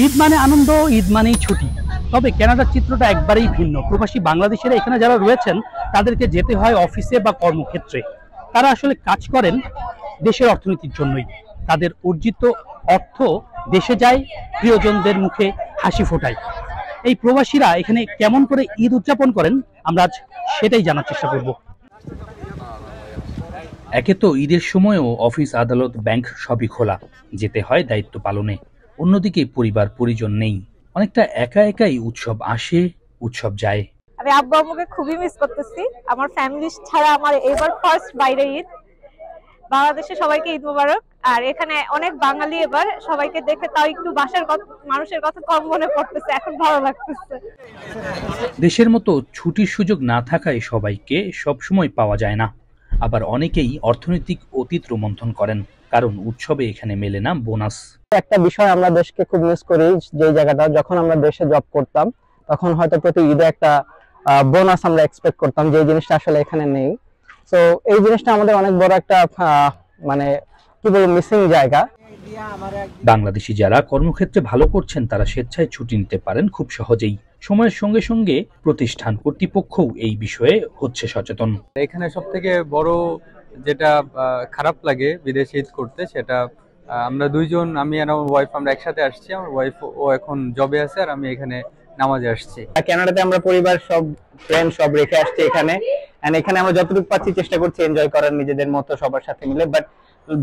ঈদ মানে আনন্দ, ঈদ মানেই ছুটি। তবে কেনাডার চিত্রটা একবারেই ভিন্ন। প্রবাসী বাংলাদেশের এখানে যারা রয়েছেন, তাদেরকে যেতে হয় অফিসে বা কর্মক্ষেত্রে। তারা আসলে কাজ করেন দেশের অর্থনীতির জন্যই। তাদের অর্জিত অর্থ দেশে যায়, প্রিয়জনদের মুখে হাসি ফোটায়। এই প্রবাসীরা এখানে কেমন করে ঈদ উদযাপন করেন, আমরা আজ সেটাই জানার চেষ্টা করব। একে তো ঈদের সময়ও অফিস, আদালত, ব্যাংক সবই খোলা। যেতে হয় দায়িত্ব পালনে। অন্যদিকে পরিবার পরিজন নেই। অনেকটা একা একাই উৎসব আসে উৎসব যায়। আমি আব্বু আম্মুকে খুবই মিস করতেছি। আমার ফ্যামিলি ছাড়া আমার এবার ফার্স্ট বাইরে ঈদ। বাংলাদেশে সবাইকে ঈদ মোবারক। আর এখানে অনেক বাঙালি এবার সবাইকে দেখে তাও একটু বাসার কথা মানুষের কথা কম মনে পড়তেছে এখন ভালো লাগতেছে। দেশের মতো ছুটির সুযোগ না থাকায় সবাইকে সবসময় পাওয়া যায় না। আবার অনেকেই অর্থনৈতিক অতীত রোমন্থন করেন, কারণ উৎসবে এখানে মেলে না বোনাস। একটা বিষয় আমরা দেশকে খুব মিস করি, যে জায়গাটা যখন আমরা দেশে জব করতাম, তখন হয়তো প্রতি ঈদে একটা বোনাস আমরা এক্সপেক্ট করতাম যে জিনিসটা আসলে এখানে নেই। তো এই জিনিসটা আমাদের অনেক বড় একটা মানে কি বলব মিসিং জায়গা। বাংলাদেশি যারা কর্মক্ষেত্রে ভালো করছেন তারা স্বেচ্ছায় ছুটি নিতে পারেন খুব সহজেই। সময়ের সঙ্গে সঙ্গে প্রতিষ্ঠান কর্তৃপক্ষও এই বিষয়ে হচ্ছে সচেতন। এখানে সব থেকে বড় যেটা খারাপ লাগে বিদেশে ঈদ করতে সেটা আমরা দুইজন আমি আর আমার ওয়াইফ আমরা একসাথে আসছি আমার ওয়াইফ ও এখন জবে আছে আর আমি এখানে নামাজে আসছি। আর কানাডাতে আমরা পরিবার সব ফ্রেন্ড সব রেখে আসছি এখানে। এন্ড এখানে আমরা যতটুকু পাচ্ছি চেষ্টা করছি এনজয় করার নিজেদের মতো সবার সাথে মিলে বাট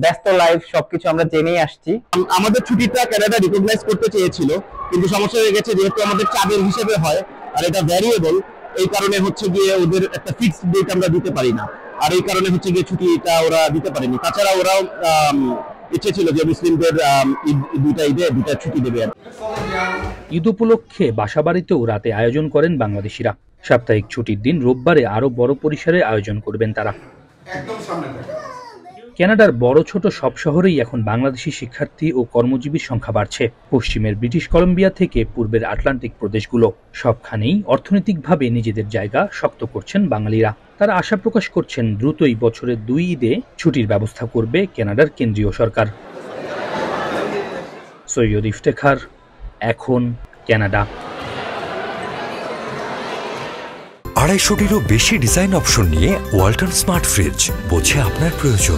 ব্যস্ত লাইফ সবকিছু আমরা জেনেই আসছি। আমাদের ছুটিটা কানাডা রিকগনাইজ করতে চেয়েছিল কিন্তু সমস্যা হয়ে গেছে যেহেতু আমাদের চাঁদের হিসেবে হয় আর এটা ভ্যারিয়েবল এই কারণে হচ্ছে গিয়ে ওদের একটা ফিক্সড ডেট আমরা দিতে পারি না। আর এই কারণে হচ্ছে গিয়ে ছুটিটা ওরা দিতে পারেনি। তাছাড়া ওরাও ইচ্ছে ছিল যে মুসলিমদের ঈদ দুইটা ঈদে দুটা ছুটি দেবে আর ঈদ উপলক্ষে বাসাবাড়িতেও রাতে আয়োজন করেন বাংলাদেশিরা। সাপ্তাহিক ছুটির দিন রোববারে আরও বড় পরিসরে আয়োজন করবেন তারা। কানাডার বড় ছোট সব শহরেই এখন বাংলাদেশি শিক্ষার্থী ও কর্মজীবীর সংখ্যা বাড়ছে। পশ্চিমের ব্রিটিশ কলম্বিয়া থেকে পূর্বের আটলান্টিক প্রদেশগুলো। সবখানেই অর্থনৈতিকভাবে নিজেদের জায়গা শক্ত করছেন বাঙালিরা। তারা আশা প্রকাশ করছেন দ্রুতই বছরের দুই ঈদে ছুটির ব্যবস্থা করবে কানাডার কেন্দ্রীয় সরকার। সৈয়দ ইফতেখার, এখন কানাডা। আড়াইশোটিরও বেশি ডিজাইন অপশন নিয়ে ওয়ালটন স্মার্ট ফ্রিজ বোঝে আপনার প্রয়োজন।